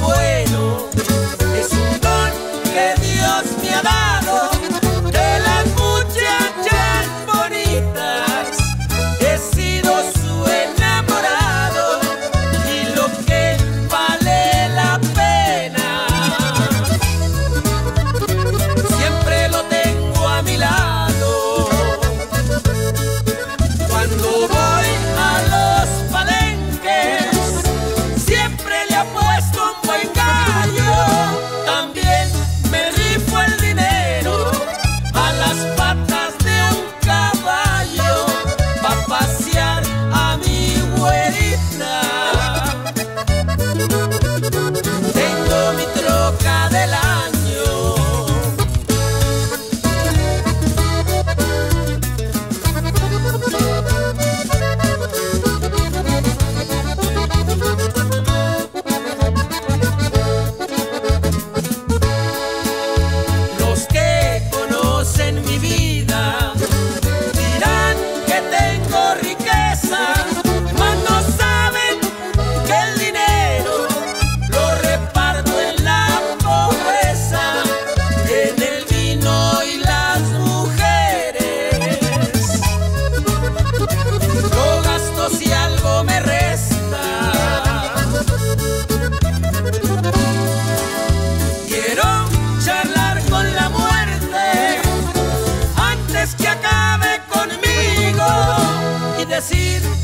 bueno es un don que Dios me ha dado. sido